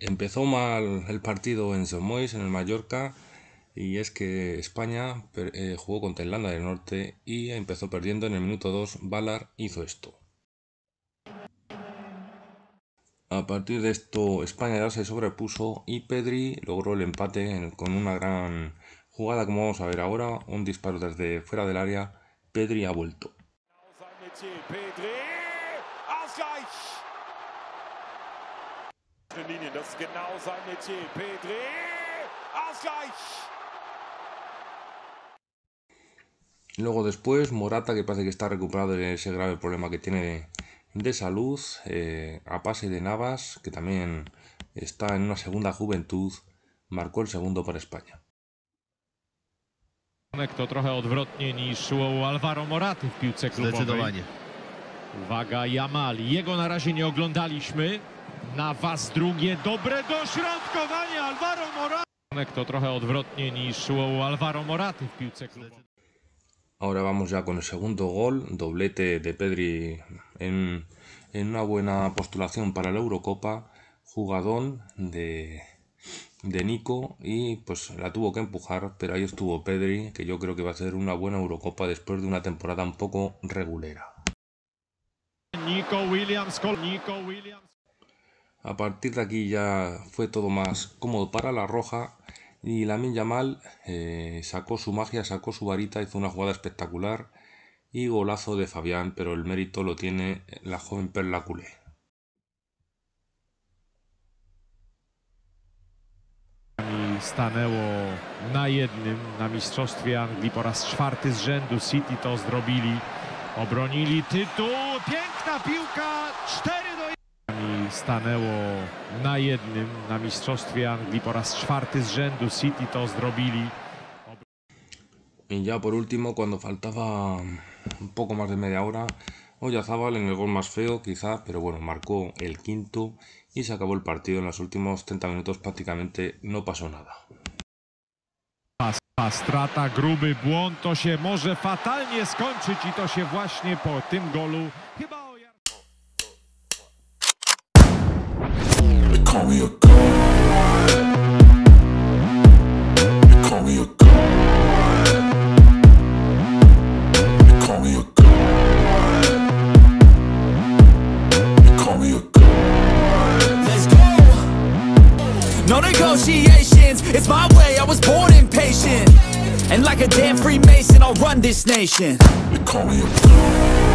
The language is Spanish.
empezó mal el partido en Somois, en el Mallorca, y es que España eh, jugó contra Irlanda del Norte y empezó perdiendo en el minuto 2. Ballard hizo esto. A partir de esto, España ya se sobrepuso y Pedri logró el empate con una gran jugada, como vamos a ver ahora. Un disparo desde fuera del área. Pedri ha vuelto. Luego después Morata, que parece que está recuperado de ese grave problema que tiene de, salud, eh, a pase de Navas, que también está en una segunda juventud, marcó el segundo para España. To trochę odwrotnie niż u Alvaro Moraty w piłce klubowej. Zdecydowanie. Uwaga, Jamal. Jego na razie nie oglądaliśmy. Na was drugie dobre dośrodkowanie Alvaro Moraty. To trochę odwrotnie niż u Alvaro Moraty w piłce klubowej. Ahora vamos ya con el segundo gol, doblete de Pedri en, una buena postulación para la Eurocopa, jugadón de, de Nico y pues la tuvo que empujar, pero ahí estuvo Pedri, que yo creo que va a ser una buena Eurocopa después de una temporada un poco regulera. Nico Williams, Nico Williams. A partir de aquí ya fue todo más cómodo para la Roja y Lamin Yamal eh, sacó su magia, sacó su varita, hizo una jugada espectacular y golazo de Fabián, pero el mérito lo tiene la joven Perla Culé. Stanęło na jednym na Mistrzostwie Anglii po raz czwarty z rzędu. City to zrobili. Obronili tytuł. Piękna piłka. 4 stanęło na jednym na Mistrzostwie Anglii po raz czwarty z rzędu. City to zrobili. Y ya por último, cuando faltaba un poco más de media hora, Oyazábal en el gol más feo quizá, pero bueno, marcó el quinto y se acabó el partido. En los últimos 30 minutos prácticamente no pasó nada. Strata, gruby błąd, to się może fatalnie skończyć i to się właśnie po tym golu chyba Negotiations. It's my way. I was born impatient. And like a damn Freemason, I'll run this nation. You call me a.